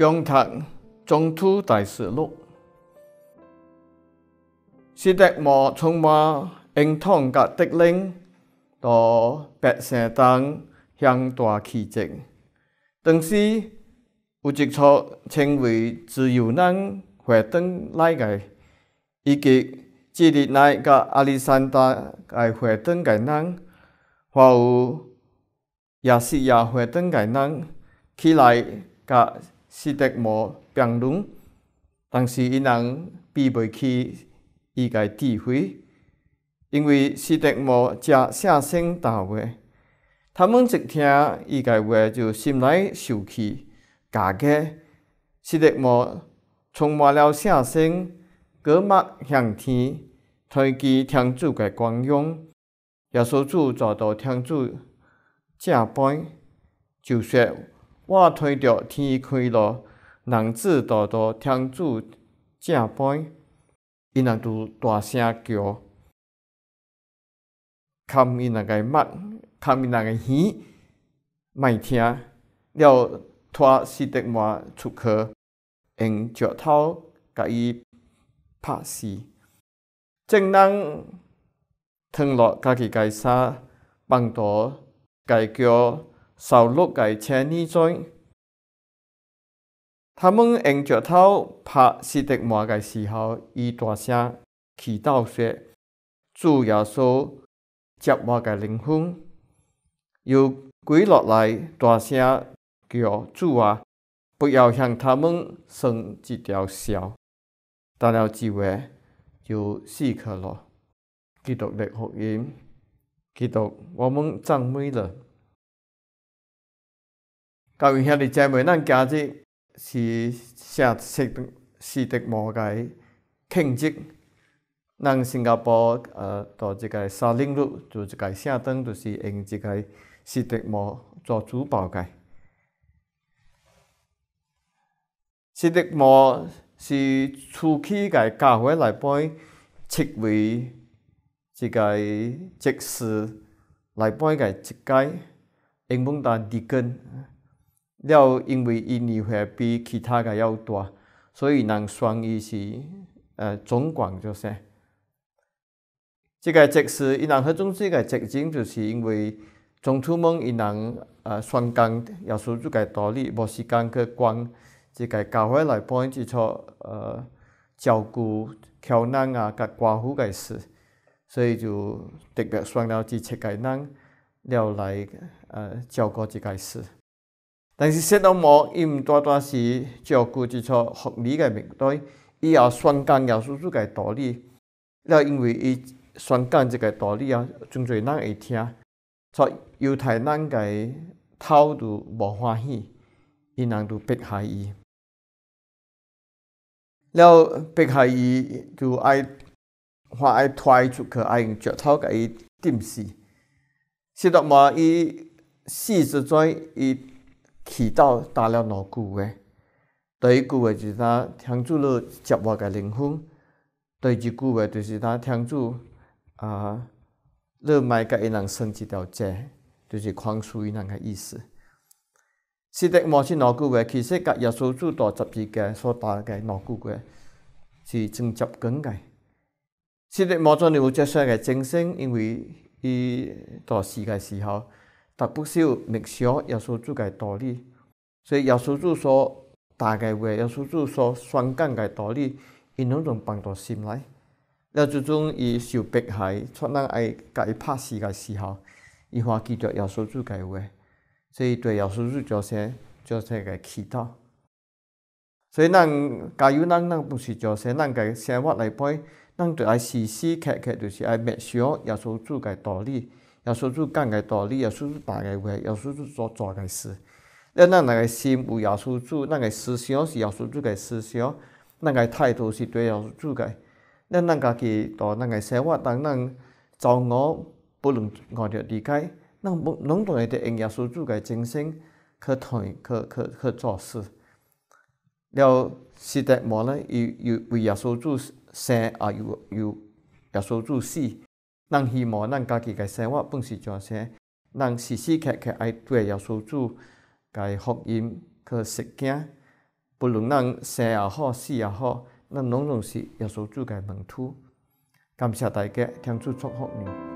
中读中土大事录，是的，莫充满应通甲德令，到百姓当向大奇迹。当时有一撮称为自由人活动来个，以及智利内甲亚历山大个活动个人，还有亚细亚活动个人起来甲。是德摩辩论，但是伊人比袂起伊个智慧，因为是德摩只写声大话，他们一听伊个话就心内受气，假个是德摩充满了写声，格目向天，推举天主个光荣，耶稣主坐到天主正边，就说。我推着天开路，人子大大天主正杯，伊人就大声叫，看伊若个 mắt，看伊若个耳，莫听，了拖西德马出去，用石头甲伊拍死，正人吞落家己家衫，帮助解叫。扫落个千里追，他们用石头拍斯德摩个时候，伊大声祈祷说：“主耶稣接我个灵魂。”又跪落来大声叫：“主啊，不要向他们生一条笑。”打了几话就死去了。基督的福音，基督，我们赞美了。教会兄弟姐妹，咱今日是写是是的摩个庆祝。咱新加坡呃，到这个沙林路就这个下灯，就是用这个是的摩做主保个。是的摩是初期个教会来帮设为这个执事来帮个一届，英文单地根。了，因为伊年岁比其他个要大，所以人算伊是呃总管就是。即个即是伊人迄种即个职情，就是因为总出门伊人呃宣讲耶稣主个道理，无时间去管即个教会内帮即撮呃照顾穷人啊、甲寡妇个事，所以就特别选了即七个人了来呃照顾即个事。但是说到无，伊毋单单是照顾一撮福利个面对，伊也宣讲耶稣主个道理。了，因为伊宣讲即个道理啊，真侪人会听。所犹太人个头都无欢喜，因人都迫害伊。了，迫害伊就爱话爱拖出去，爱用石头甲伊钉死。说到无，伊死之前伊。祈祷打了两句话，第一句话就是他天主了接我个灵魂，第二句话就是他天主啊，了卖甲伊人生一条街，就是宽恕伊人个意思。是的，莫是两句话，其实甲耶稣主大十字架所打个两句话是真接近个。是的，莫做有接受个精神，因为伊大死个时候。但不少默想耶稣主个道理，所以耶稣主所大概话，耶稣主所宣讲个道理，因拢从放到心内。了最终伊受迫害，出人爱甲伊拍死个时候，伊还记着耶稣主个话，所以对耶稣主做些做些个祈祷。所以咱加油，咱咱不是做些咱个生活来背，咱着爱时时刻刻就是爱默想耶稣主个道理。耶稣主讲个道理，耶稣主大个话，耶稣主做做个事。咱咱个心有耶稣主，咱个思想是耶稣主个思想，咱个态度是对耶稣主个。咱咱家己在咱个生活当中，遭我不能按着理解，咱不拢都会得用耶稣主个精神去谈、去、去、去做事。了，时代末呢，又又为耶稣主生，也又又耶稣主死。人希望咱家己个生活本是怎生，人时时刻刻爱对耶稣主个福音去实践，不论咱生也好，死也好，咱拢拢是耶稣主嘅门徒。感谢大家，天主祝福你。